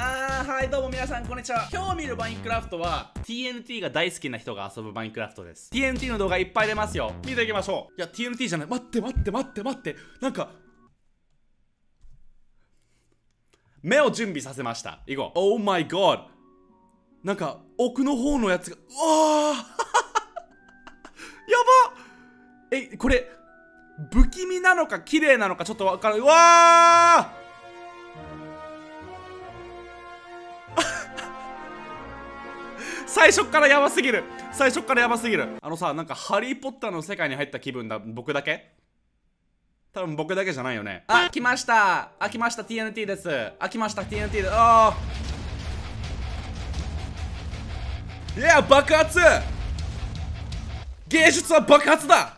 あーはいどうも皆さんこんにちは。今日見るマインクラフトは TNT が大好きな人が遊ぶマインクラフトです。TNT の動画いっぱい出ますよ。見ていきましょう。いや TNT じゃない。待って待って待って待って。なんか目を準備させました。いこう。Oh my god なんか奥の方のやつがうわー。やばえこれ不気味なのか綺麗なのかちょっとわからないうわー最初からやばすぎる。最初からやばすぎる。あのさなんかハリー・ポッターの世界に入った気分だ。僕だけ？多分僕だけじゃないよね。あ来ました。あ来ました。TNT です。あ来ました。TNT で。すあいや爆発！芸術は爆発だ！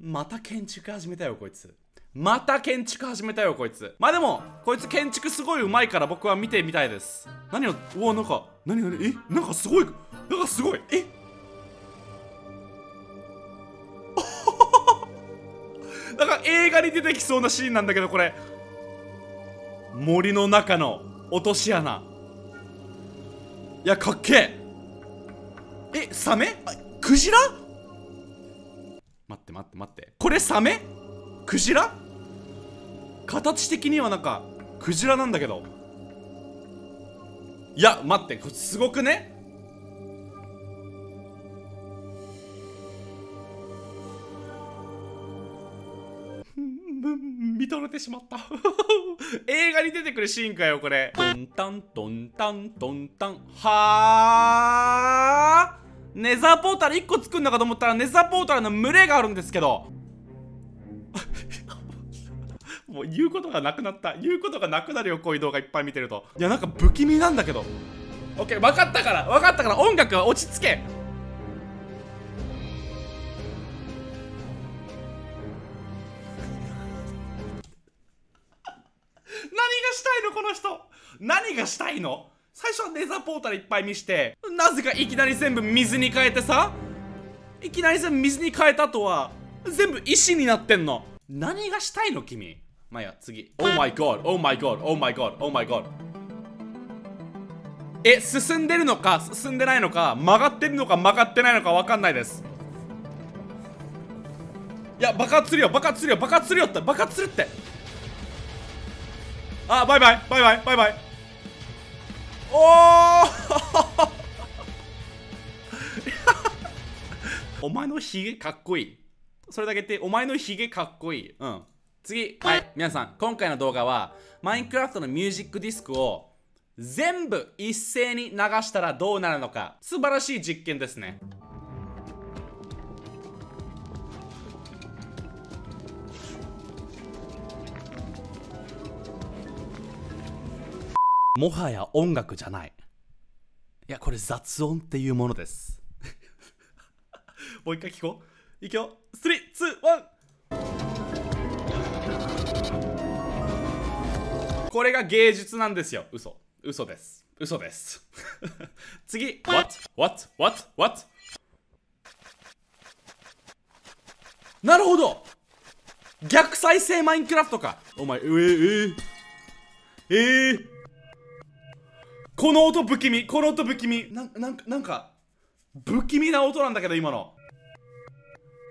また建築始めたよこいつまた建築始めたよこいつ。まあでもこいつ建築すごいうまいから僕は見てみたいです。何をうわなんか何何え？なんかすごい。なんかすごい。え？なんか映画に出てきそうなシーンなんだけどこれ。森の中の落とし穴。いやかっけえ。えサメ？クジラ？待って待って待って。これサメ？クジラ？形的にはなんかクジラなんだけど。いや待ってこれすごくね。見とれてしまった。映画に出てくるシーンかよこれ。トンタントンタントンタン。はあネザーポータル1個作るのかと思ったらネザーポータルの群れがあるんですけどもう言うことがなくなった。言うことがなくなるよこういう動画いっぱい見てると。いやなんか不気味なんだけど。オッケー分かったから。分かったから。音楽は落ち着け。何がしたいのこの人。何がしたいの。最初はネザーポータルいっぱい見して。なぜかいきなり全部水に変えてさ。いきなり全部水に変えた後は全部石になってんの。何がしたいの君。まあ、や次。Oh my god Oh my god Oh my god Oh my god. え進んでるのか進んでないのか曲がってるのか曲がってないのか分かんないです。いや爆発するよ爆発するよ爆発するよって爆発するって。あバイバイバイバイバイバイ。おお お前のヒゲかっこいい。それだけってお前のヒゲかっこいい。うん。次。はい。皆さん今回の動画はマインクラフトのミュージックディスクを全部一斉に流したらどうなるのか。素晴らしい実験ですね。もはや音楽じゃない。いやこれ雑音っていうものです。もう一回聞こう。いくよ。321これが芸術なんですよ。嘘。嘘です。嘘です。次。What? What? What? What? なるほど。逆再生マインクラフトか。お前えー、えー、えー、この音不気味。この音不気味。ななんかなんか不気味な音なんだけど今の。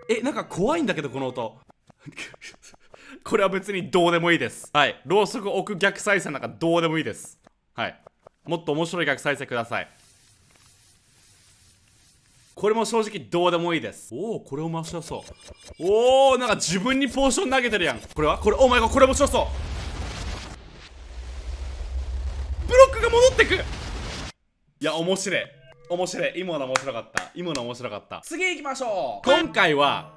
えなんか怖いんだけどこの音。これは別にどうでもいいです。はい。ろうそく置く逆再生なんかどうでもいいです。はい。もっと面白い逆再生ください。これも正直どうでもいいです。おおこれ面白そう。おおなんか自分にポーション投げてるやん。これは？これ？お前がこれ面白そう。ブロックが戻ってく。いや面白い。面白い。今の面白かった。今の面白かった。次行きましょう。今回は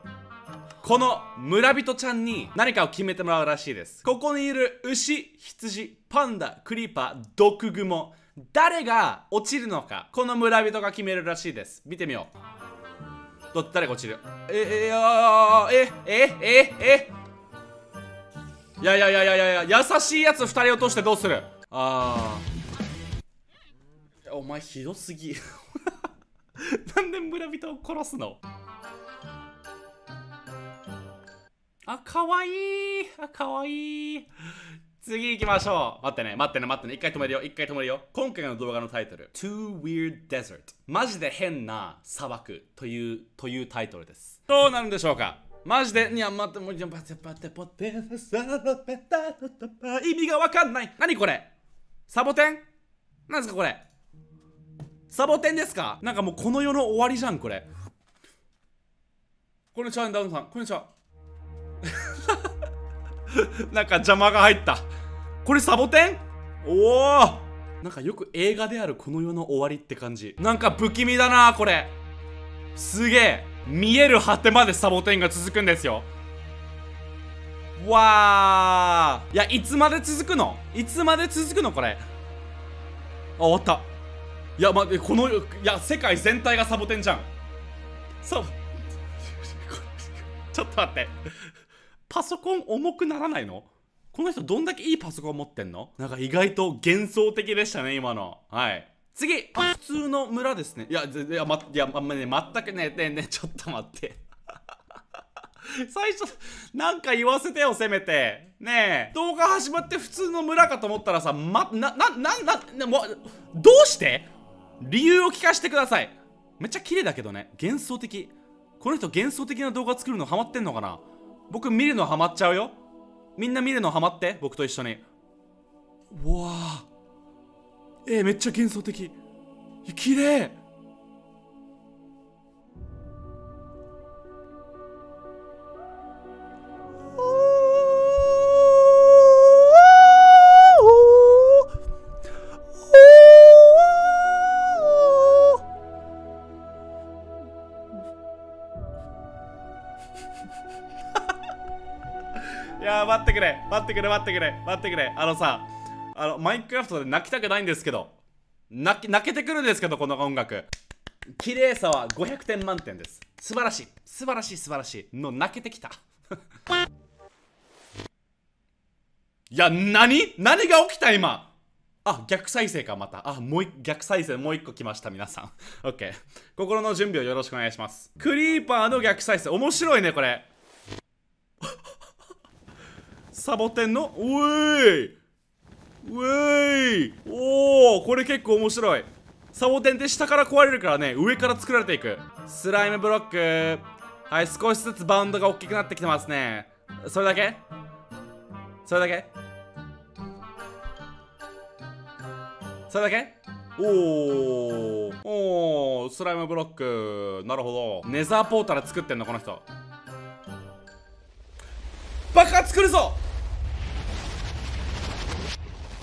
この村人ちゃんに何かを決めてもらうらしいです。ここにいる牛羊パンダクリーパー毒グモ誰が落ちるのかこの村人が決めるらしいです。見てみよう。ど誰が落ちる？ええええええいやいやいやいやいや優しいやつ2人落としてどうする？ああお前ひどすぎ。なんで村人を殺すの？あかわい。いあかわい。い次行きましょう。待ってね。待ってね。待ってね。一回止めるよ。一回止めるよ。今回の動画のタイトル。Too Weird Desert マジで変な砂漠。というというタイトルです。どうなるんでしょうか？マジでいや待ってもう待って待って待って意味がわかんない何これサボテン何ですかこれサボテンですかなんかもうこの世の終わりじゃんこれこんにちはダウンさんこんにちは なんか邪魔が入った。これサボテン？おおなんかよく映画であるこの世の終わりって感じ。なんか不気味だなこれ。すげえ。見える果てまでサボテンが続くんですよ。わー！いやいつまで続くの？いつまで続くのこれ？あ終わった。いやまこのいや世界全体がサボテンじゃん。サボ ちょっと待って。パソコン重くならないの？この人どんだけいいパソコン持ってんの？なんか意外と幻想的でしたね今の。はい。次普通の村ですね。いやいや,、ま、いや、ま、ね、全くねねねちょっと待って。最初なんか言わせてよせめて。ねえ。動画始まって普通の村かと思ったらさまななななもどうして？理由を聞かせてください。めっちゃ綺麗だけどね。幻想的。この人幻想的な動画作るのハマってんのかな？僕見るのハマっちゃうよ。みんな見るのハマって僕と一緒に。うわあ。えー、めっちゃ幻想的。綺麗。待ってくれ待ってくれ。待ってくれ。あのさあのマインクラフトで泣きたくないんですけど泣泣けてくるんですけどこの音楽。綺麗さは500点満点です。素晴らしい。素晴らしい素晴らしい。の泣けてきた。いや何？何が起きた今？あ逆再生かまた。あもう逆再生もう一個来ました皆さん。OK 心の準備をよろしくお願いします。クリーパーの逆再生。面白いねこれ。サボテンの？おい！ウェイおおこれ結構面白い。サボテンって下から壊れるからね上から作られていく。スライムブロック。はい少しずつバウンドが大きくなってきてますね。それだけ？それだけ？それだけ？おー。おースライムブロック。なるほど。ネザーポータル作ってんのこの人。爆発作るぞ！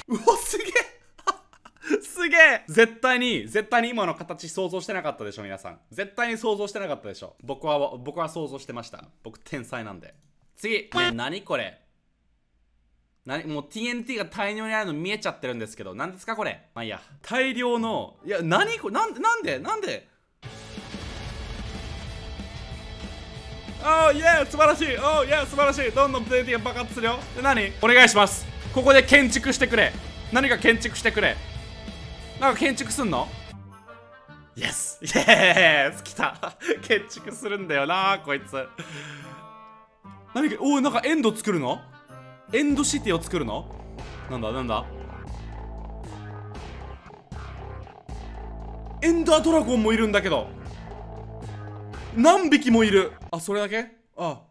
うわすげえ。すげえ。絶対に絶対に今の形想像してなかったでしょ皆さん。絶対に想像してなかったでしょ。僕は僕は想像してました。僕天才なんで。次。ね何これ？何もう TNT が大量にあるの見えちゃってるんですけど何ですかこれ？まあいいや。大量のいや何これ？なんなんで？なんで？おーイエー素晴らしい。おーイエー素晴らしい。どんどん TNT が爆発するよ。で何？お願いしますここで建築してくれ。何か建築してくれ。なんか建築すんの？イエスイエス来た。建築するんだよなこいつ。何かおおなんかエンド作るの？エンドシティを作るの？なんだなんだ？エンダードラゴンもいるんだけど。何匹もいる。あそれだけ？あ。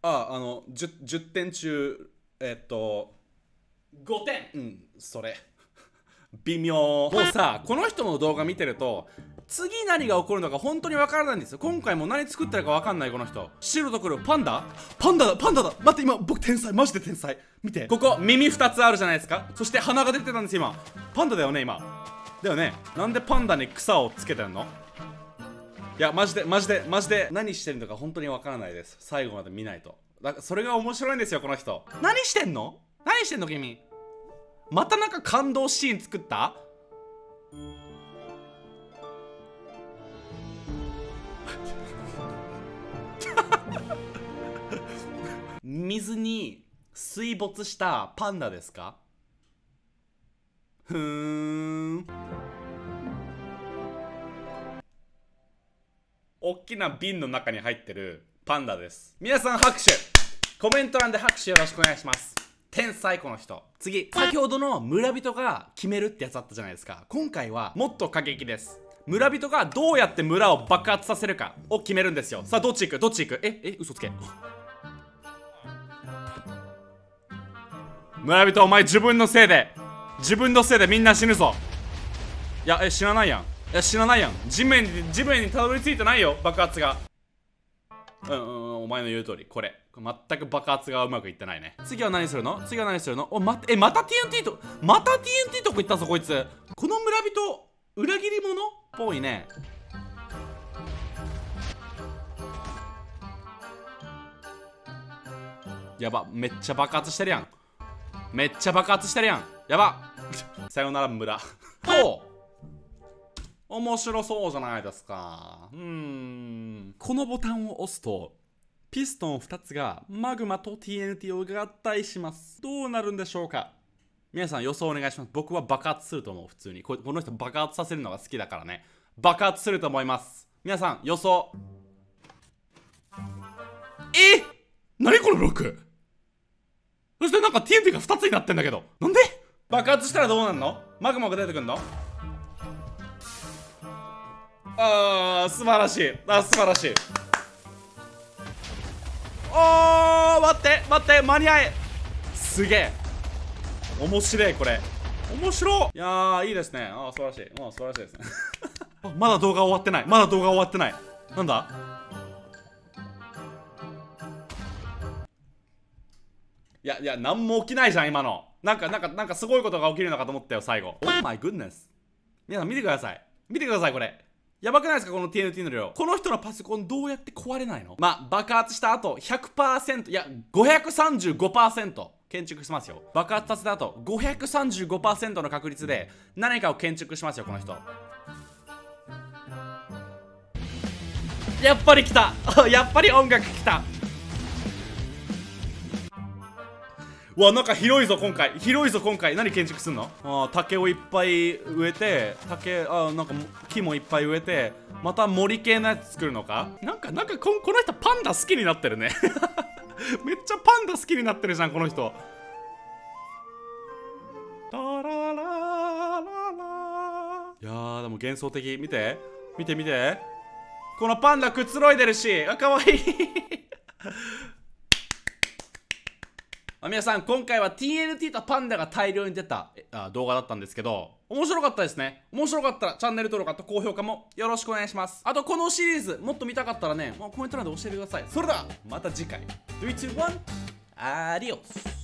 ああの 10, 10点中えっと5点。うんそれ。微妙。もうさこの人の動画見てると次何が起こるのか本当にわからないんですよ。今回も何作ってるかわかんないこの人。白と黒パンダ？パンダだパンダだ。待って今僕天才。マジで天才。見て。ここ耳2つあるじゃないですか。そして鼻が出てたんです今。パンダだよね今。だよね。なんでパンダに草をつけてんの？いやマジでマジでマジで。何してるのか本当にわからないです。最後まで見ないとだそれが面白いんですよこの人。何してんの？何してんの君？またなんか感動シーン作った？水に水没したパンダですか？ふーん。大きな瓶の中に入ってるパンダです。皆さん拍手コメント欄で拍手よろしくお願いします。天才この人。次先ほどの村人が決めるってやつあったじゃないですか。今回はもっと過激です。村人がどうやって村を爆発させるかを決めるんですよ。さあどっち行く？どっち行く？ええ嘘つけ。村人お前自分のせいで。自分のせいでみんな死ぬぞ。いやえ死なないやん。いや死なないやん。地面に地面にたどり着いてないよ爆発がうんうんお前の言う通りこれ。全く爆発がうまくいってないね。次は何するの？次は何するの？おまえまた TNT とまた TNT とこ行ったぞこいつ。この村人裏切り者？っぽいね。やばめっちゃ爆発してるやん。めっちゃ爆発してるやん。やば。さよなら村。ほう。面白そうじゃないですか。うん。このボタンを押すとピストン2つがマグマと TNT を合体します。どうなるんでしょうか。皆さん予想お願いします。僕は爆発すると思う普通に。ここの人爆発させるのが好きだからね。爆発すると思います。皆さん予想。え？何このブロック？そしてなんか TNT が2つになってんだけど。なんで？爆発したらどうなんの？マグマが出てくんの？あー素晴らしい。あ素晴らしい。おー待って待って間に合え。すげえ。面白いこれ。面白い。やーいいですね。あー素晴らしい。あー素晴らしいですね。まだ動画終わってない。まだ動画終わってない。なんだ？いやいや何も起きないじゃん今の。なんかなんかなんかすごいことが起きるのかと思ったよ最後。Oh my goodness 皆さん見てください。見てくださいこれ。やばくないですかこの TNT の量。この人のパソコンどうやって壊れないの？まあ爆発した後100%いや535%建築しますよ。爆発させた後535%の確率で何かを建築しますよこの人。やっぱり来た。やっぱり音楽来た。うわなんか広いぞ今回。広いぞ今回。何建築すんの？あ竹をいっぱい植えて竹あなんか木もいっぱい植えてまた森系のやつ作るのか？なんかなんかここの人パンダ好きになってるね。めっちゃパンダ好きになってるじゃんこの人。タララララ。いやーでも幻想的。見て。見て見て。このパンダくつろいでるし。あかわいいあ皆さん今回は TNT とパンダが大量に出たあ動画だったんですけど面白かったですね。面白かったらチャンネル登録と高評価もよろしくお願いします。あとこのシリーズもっと見たかったらねもうコメント欄で教えてください。それではまた次回。321アディオス